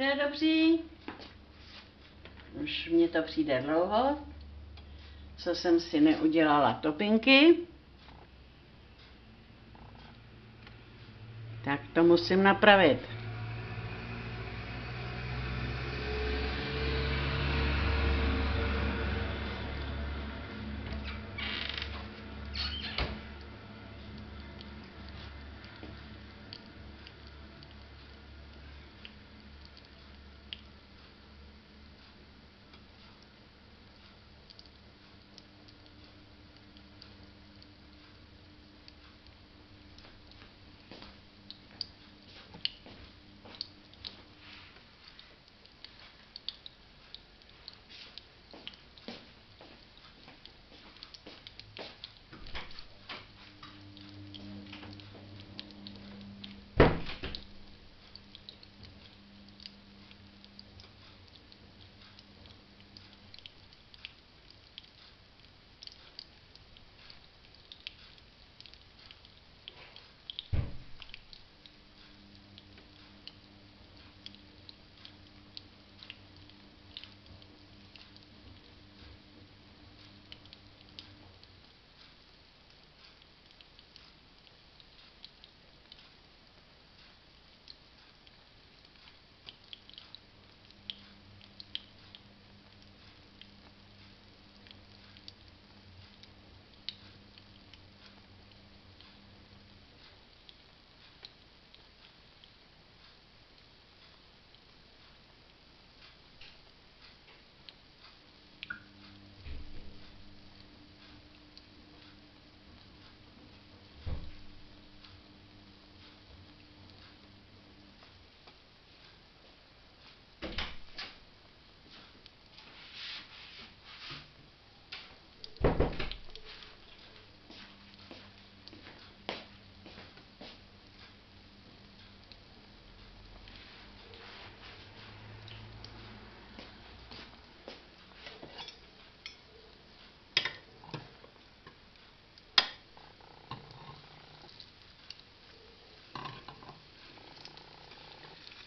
bude dobří. Už mě to přijde dlouho, co jsem si neudělala topinky. Tak to musím napravit.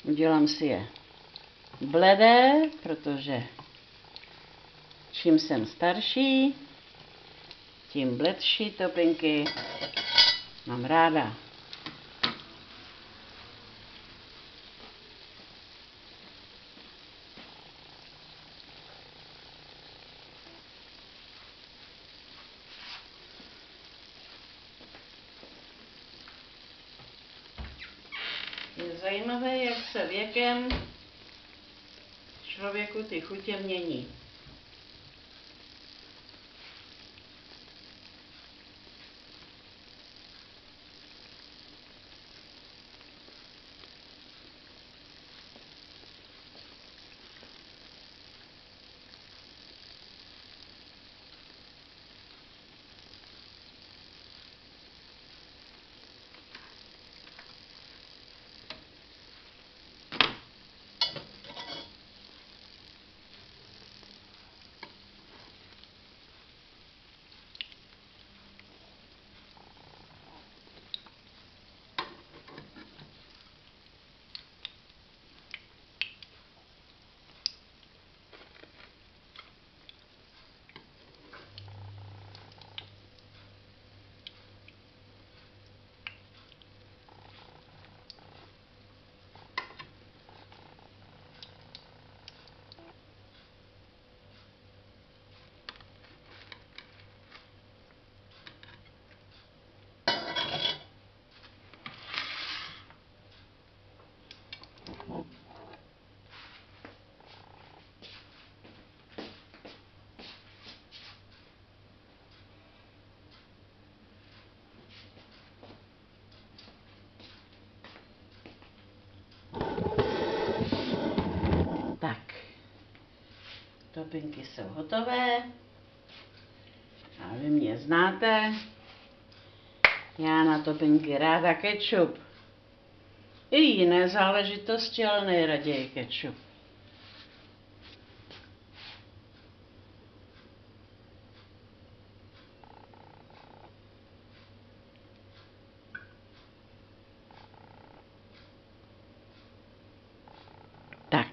Udělám si je bledé, protože čím jsem starší, tím bledší topinky mám ráda. Je zajímavé, jak se věkem člověku ty chutě mění. Tak, topinky jsou hotové. A vy mě znáte. Já na topinky ráda kečup. I jiné záležitosti, ale nejraději kečup. Tak.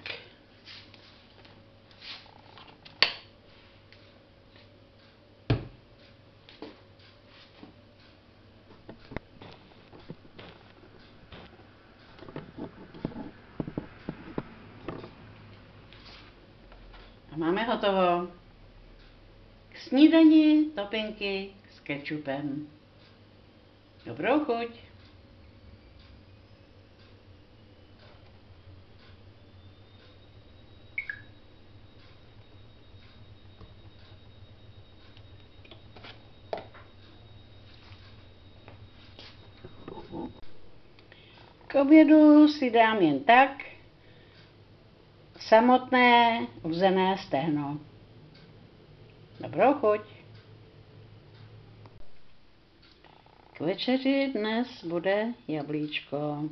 A máme hotovo. K snídani topinky s kečupem. Dobrou chuť. K obědu si dám jen tak samotné uzené stehno. Dobrou chuť. K večeři dnes bude jablíčko.